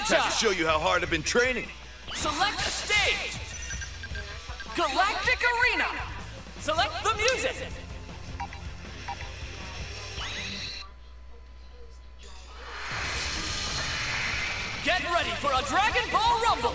Have to show you how hard I've been training. Select a stage! Galactic Arena! Select the music! Get ready for a Dragon Ball Rumble!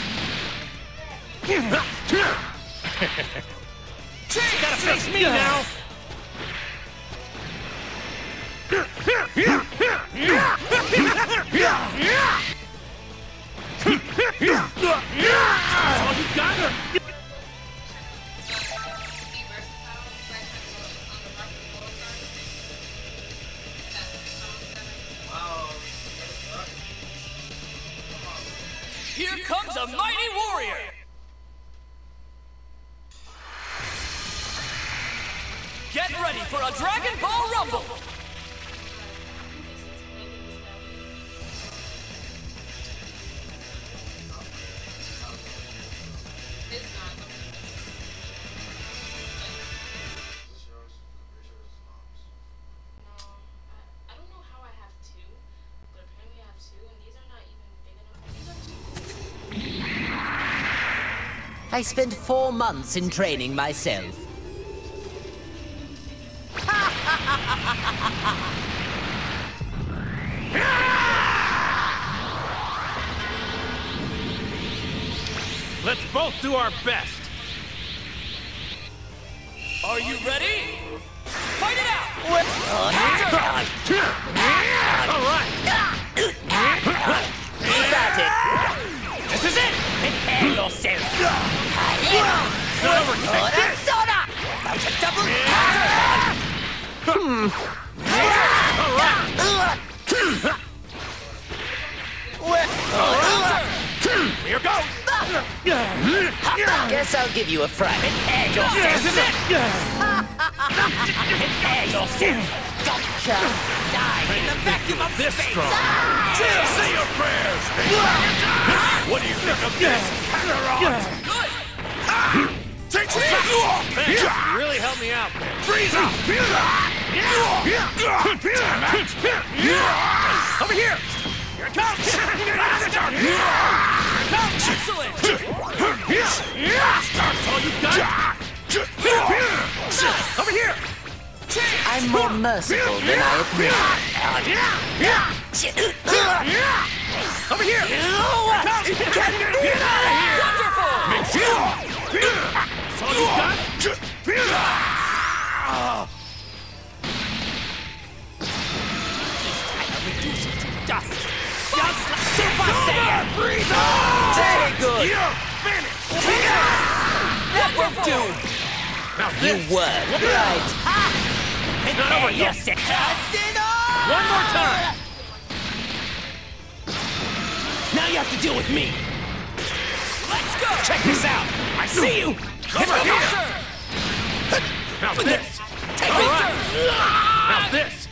Gotta face me now! That's all you got? Here comes a mighty warrior! I spent four months in training myself. Let's both do our best. Are you ready? Fight it out! All right! Got it. This is it. Prepare yourself. Not over like this! Soda. Like a double. Here goes! Guess I'll give you a fright. Prepare yourself. This is it! Prepare yourself. Gotcha. Die in the vacuum of This space. strong! Say your prayers! What do you think of this? Kakarot! Good! Take Thanks, you really helped me out there. Frieza! Over here! Here it comes! Here it comes! Excellent! That's all you got? Over here! I'm more merciful than I appear. Over here! Get out of here! Wonderful! That's all you got? Reduce it to dust. Just like Super Saiyan. Very good. You're finished! That won't do. Now You were right. Not over yet! One more time! Now you have to deal with me. Let's go! Check this out. I see you. Over here! Now this! Take All right! Now this!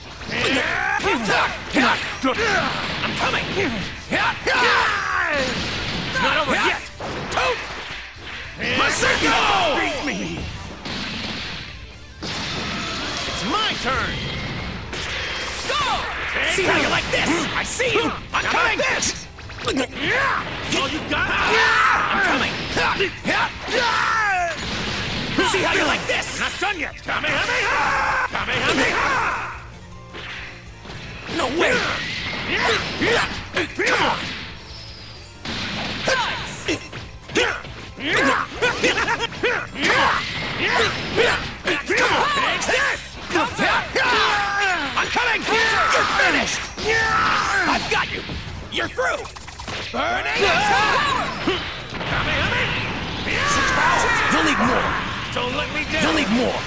I'm coming. It's not over yet! Masenko! Beat me! My turn! Go! See how you like this! I see you! I'm coming! This? That's all you got? I'm coming! See how you like this! Not done yet! Kamehameha! Kamehameha! No way! Come on! Come on! Come on! Come on! I'm coming! You're finished! I've got you! You're through! Burning attack! Six powers! You'll need more! Don't let me down! You'll need more!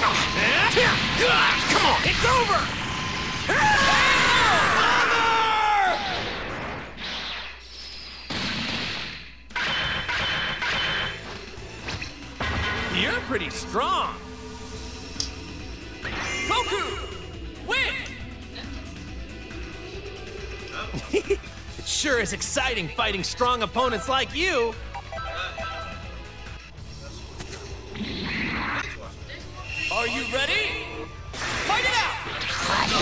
Come on! It's over! You're pretty strong. Goku! Win! It sure is exciting fighting strong opponents like you. Are you ready? Fight it out!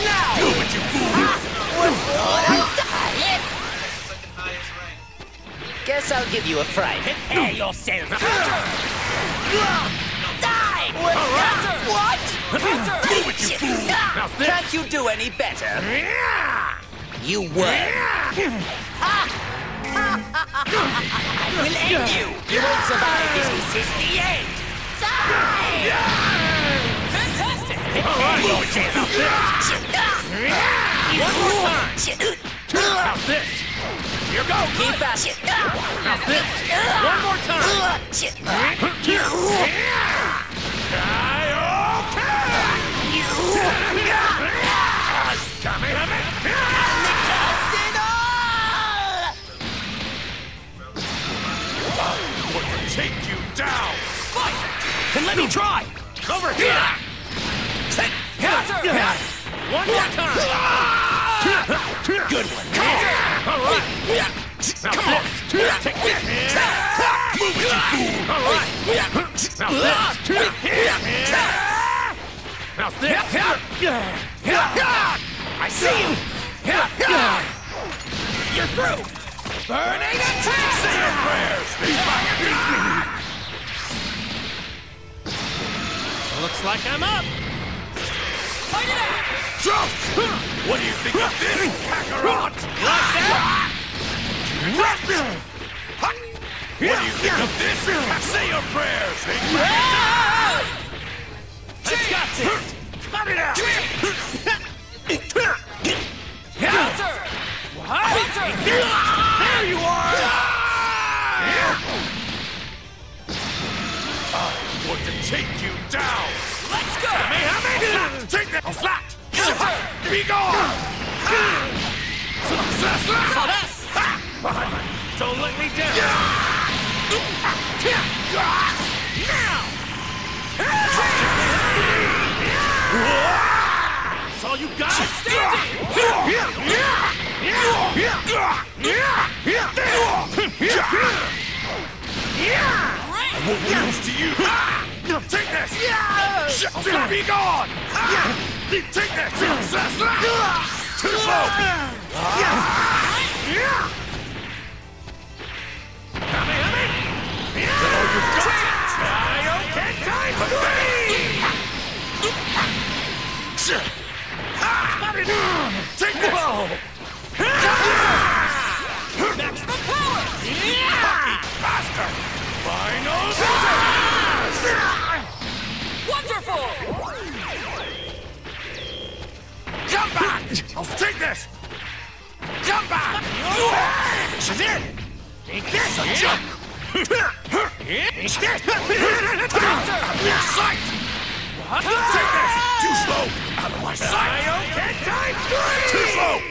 Now! Do it, you fool! Guess I'll give you a fright. Prepare yourself. Die! What? Can't you do any better? You were. I will end you. You won't survive this. This is the end. Die! Fantastic! One more time. How's this? Here goes. Keep at it. How's this? One more time. Take you down! And let me try. Over here. Set. One more time. Good one. All right. Now Come on. Take this. Move it, you fool. All right. Now this. I see you. You're through. Burning attack! Say your prayers! Looks like I'm up. Fight it out! Jump! What do you think of this, Kakarot? Like that? What do you think of this? Say your prayers! That's got it. Cut it out! Counter! There you are! I'm to take you down! Let's go! Take that! Flat! Be gone! Don't let me down. That's all you got? Won't lose to you! Take this! Shut Be gone! Take this! Too slow!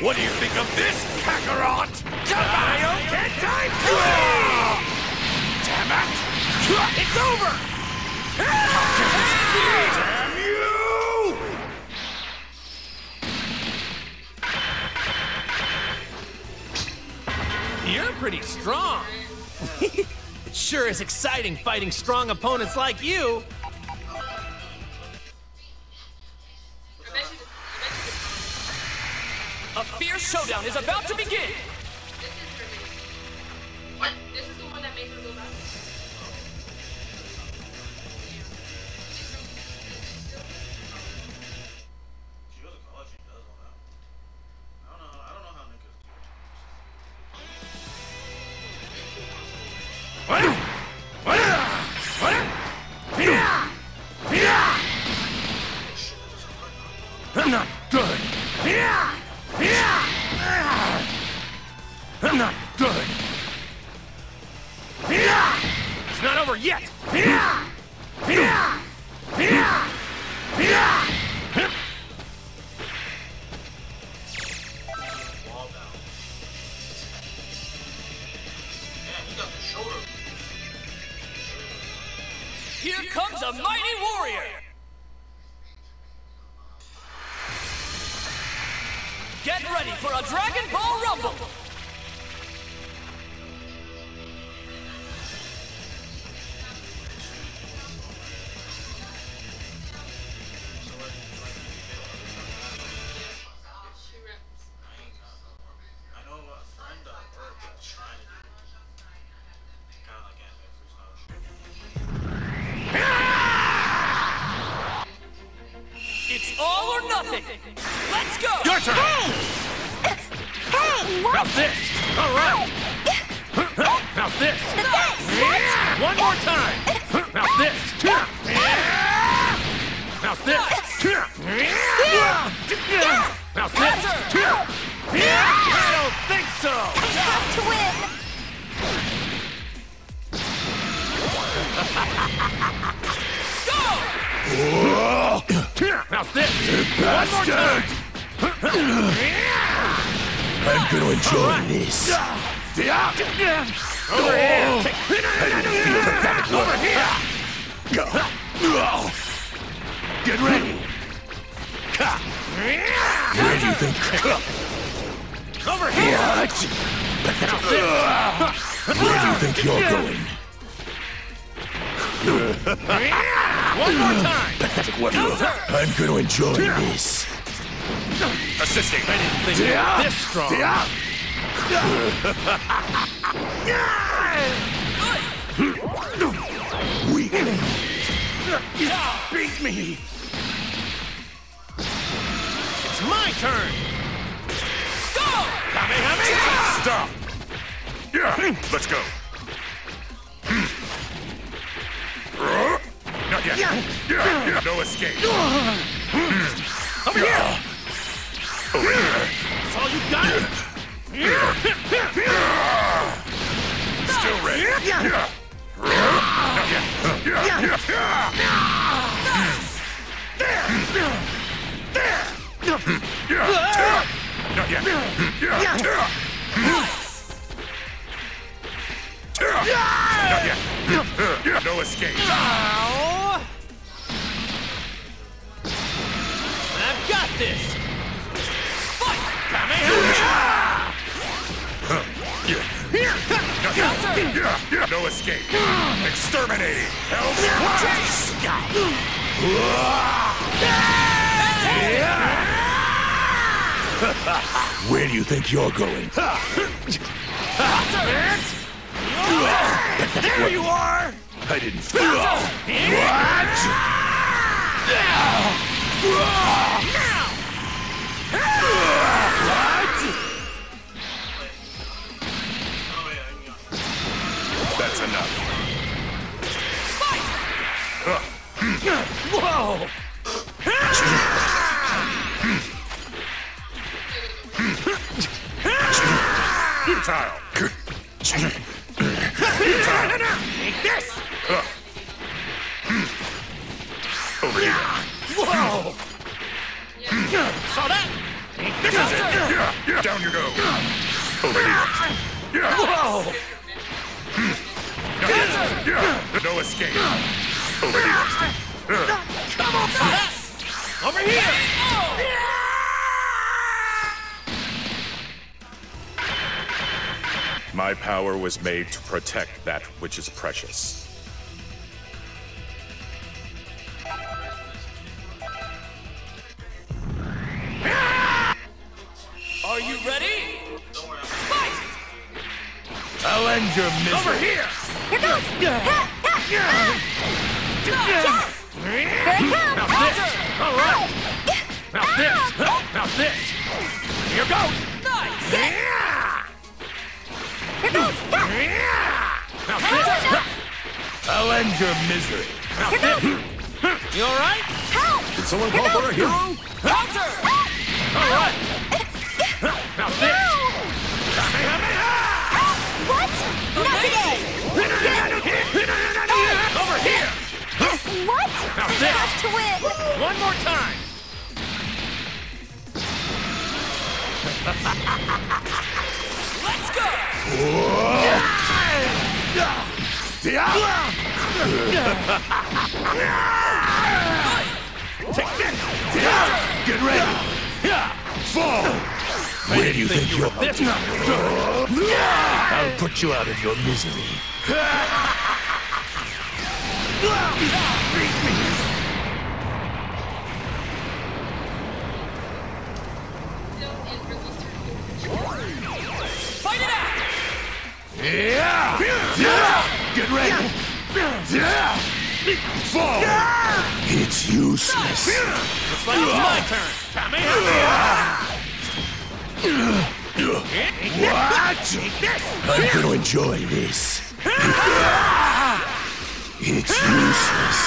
What do you think of this, Kakarot? Kaioken times three! Damn it! It's over! Damn you! You're pretty strong. it sure is exciting fighting strong opponents like you. Showdown is about to begin! Here comes a mighty warrior! Get ready for a Dragon Ball Rumble! Hey, what? Now this! Alright! Now this! One more time! Now this! Now this! Now this! I don't think so! I Have to win. Go! Now this! One more time! I'm gonna enjoy this. Over here! Over here! Get ready! Where do you think? Over here! What? Where do you think you're going? One more time! What? I'm gonna enjoy this. Assisting! I didn't think you were this strong! Weak. Beat me! It's my turn! Go! Kamehameha! Stop. Yeah, let's go. Not yet. Yeah, yeah. No escape. Over here! Over here. That's all you got? Still ready. No escape. I've got this! Fight! Kamehameha! Yeah. Not yet. Yeah. Yeah. No escape. Exterminating. Hell's Where do you think you're going? There you are! I didn't feel. What? Oh That's enough. Whoa! Futile. Take this! Over here. Whoa! Saw that? Take this! This is it. Yeah. Yeah. Down you go. Over here. Yeah. Whoa! No escape. Over here. Come on! Over here! My power was made to protect that which is precious. Are you ready? Fight! I'll end your misery. Over here! Here goes. Ha, ha, ha. Here it comes. Now this! All right! Now this! Now this! Here goes! Nice! Here goes. Now this! I'll end your misery. Now this! You all right? Help. Did someone call for a hero? Counter! All right! Now this! I to win. One more time. Let's go! Take this! Get ready! Fall! Where do you think you're This I'll put you out of your misery. Yeah! Yeah! Get ready! Yeah! Fall! It's useless. looks like it's my turn. Kamehameha! What? I'm gonna enjoy this. It's useless.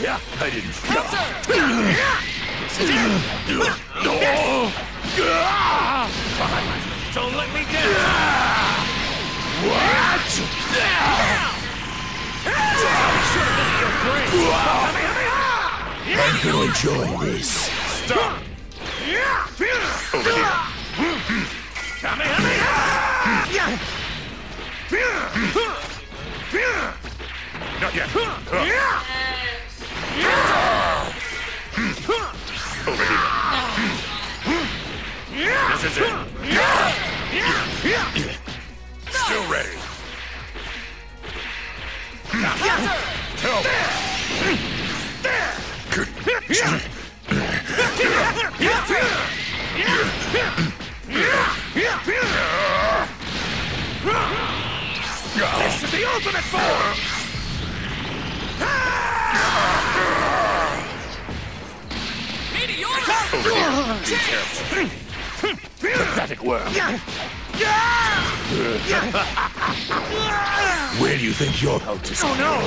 Yeah, I didn't feel No! Don't let me down. What? I'm gonna enjoy this. Stop. Over here. Meteor! Pathetic worm. Where do you think your out is? Oh no!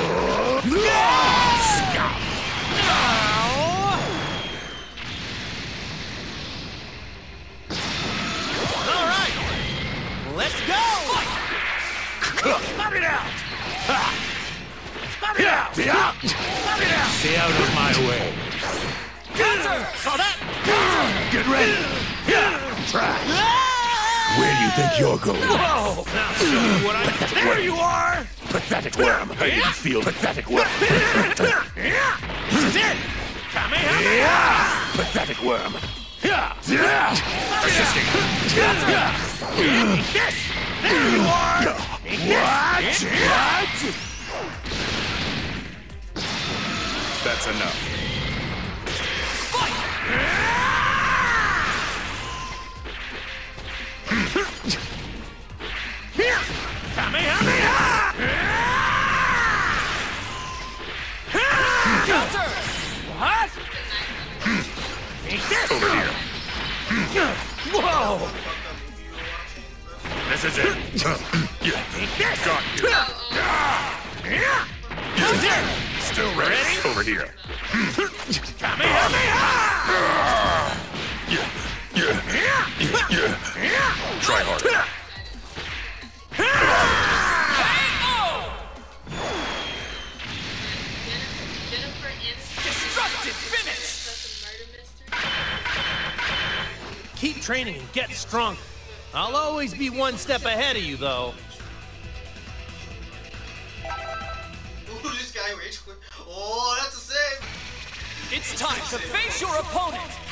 All right. Let's go! Spot it out! Spot it out! Stay out! Stay out of my way. Counter! Saw that? Get ready! Try. Where do you think you're going? Whoa! Now show you what I. There you are! Pathetic worm. I didn't feel pathetic worm. This is it! Kamehameha! Yeah! Pathetic worm. Yeah! Yeah! Take this! There you are! What? What? That's enough. What? Take this! Over here. Whoa! This is it. yeah. Take this! Got you. It! Still ready? Over here. Kamehameha! Yeah. Yeah. Yeah. Try. Jennifer Aniston. Destructive finish! Keep training and get stronger. I'll always be one step ahead of you, though. It's time to face your opponent!